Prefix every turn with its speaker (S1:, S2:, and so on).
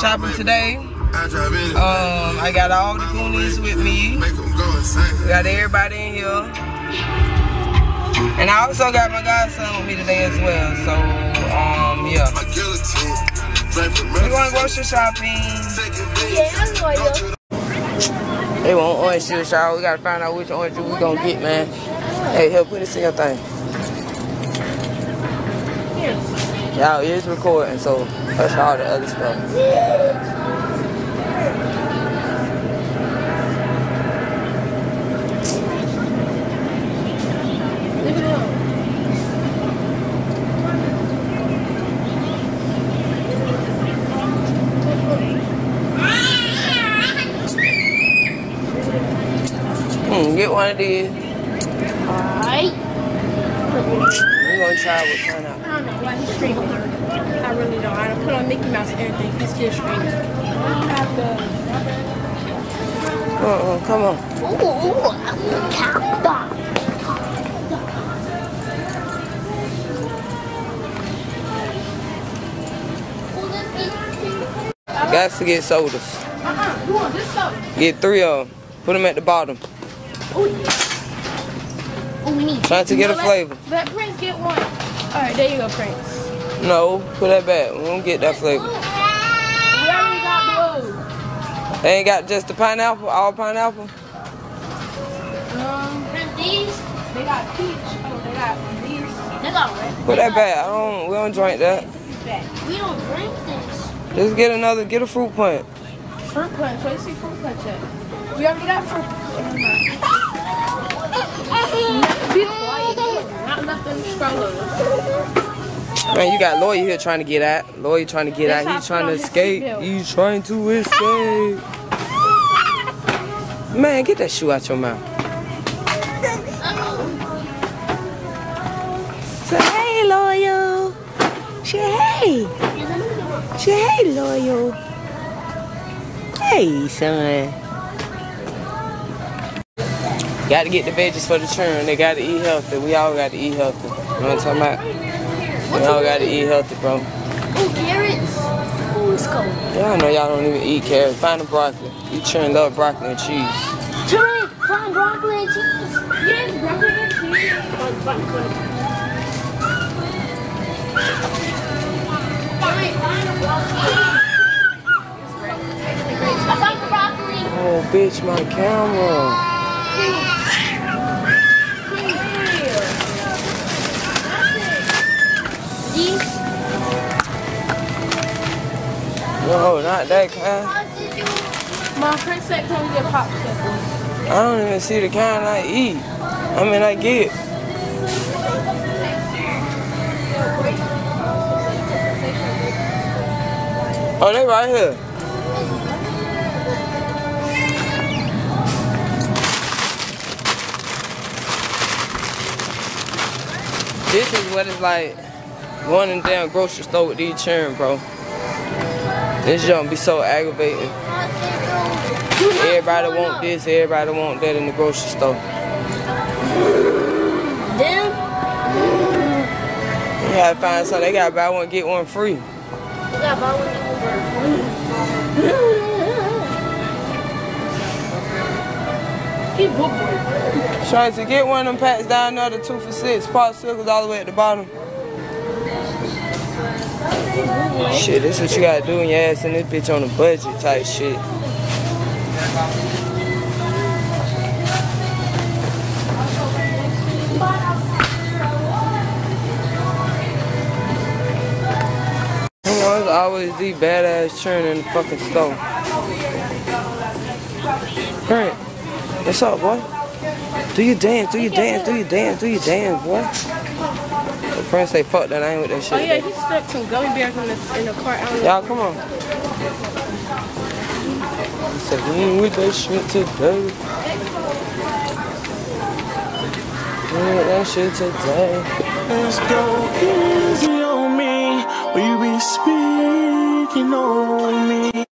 S1: shopping today. Um, I got all the goonies with me. Got everybody in here. And I also got my godson with me today as well. So, um, yeah. We going grocery shopping. They want orange juice, y'all. We gotta find out which orange juice we gonna get, man. Hey, help put this in your thing. Y'all is recording, so that's all the other stuff. Hmm, get one of these.
S2: Alright.
S1: We're gonna try with pineapple.
S2: I don't know why he's screaming. I really don't. I don't put on Mickey Mouse and everything. He's still screaming.
S1: Uh-uh, come on.
S2: Ooh, I'm top dog.
S1: Got to get sodas. Get three of them. Put them at the bottom.
S2: Ooh, oh, we need
S1: Trying to get a
S2: let-
S1: flavor.
S2: Let Prince get one. Alright, there you go, Prince.
S1: No, put that back. We don't get that flavor.
S2: We already got blue.
S1: They ain't got just the pineapple, all pineapple.
S2: Um, these, they got peach. Oh, they got these. They got red.
S1: Put that back. I don't. We don't drink that.
S2: We don't drink this.
S1: Just get another. Get a fruit punch.
S2: Fruit punch. Where's the fruit punch at? We already got fruit punch. Be quiet. Not nothing stroller.
S1: Man, you got lawyer here trying to get out. Lawyer trying to get out. He's trying to
S2: put on his
S1: escape. He's trying to escape. Man, get that shoe out your mouth. Say hey, loyal. Say hey. Say hey, loyal. Hey, son. Got to get the veggies for the children. They got to eat healthy. We all got to eat healthy. You know what I'm talking about? We all got to eat healthy, bro.
S2: Oh, carrots. Oh, let's go.
S1: Y'all know y'all don't even eat carrots. Find the broccoli. You children love broccoli and cheese.
S2: Turmeric, find broccoli and cheese. Yes, broccoli and cheese. Oh. Find, find broccoli. I found the broccoli.
S1: Oh, bitch, my camera. Not that kind.
S2: My friend said come get popsicles.
S1: I don't even see the kind I eat. I mean, I get. Oh, they right here. This is what it's like going in the damn grocery store with these children, bro. This junk be so aggravating. Everybody want this, everybody want that in the grocery store.
S2: Them?
S1: You gotta find something. They gotta buy one, get one free.
S2: You gotta buy one He book boy.
S1: Trying to get one of them packs down there, the two for six, popsicles all the way at the bottom. Shit, this what you gotta do when your ass in this bitch on a budget type shit. Come on, it's always these badass churn in the fucking store. Current, what's up, boy? Do your dance, do your dance, do your dance, do your dance, boy. The prince say, fuck that, I ain't with that oh, shit.
S2: Oh yeah, he stuck some gummy bears in the in the cart. I don't know.
S1: Y'all, come on. He said, we ain't with that shit today. We ain't with that shit today.
S3: Let's go easy on me. Will you be speaking on me?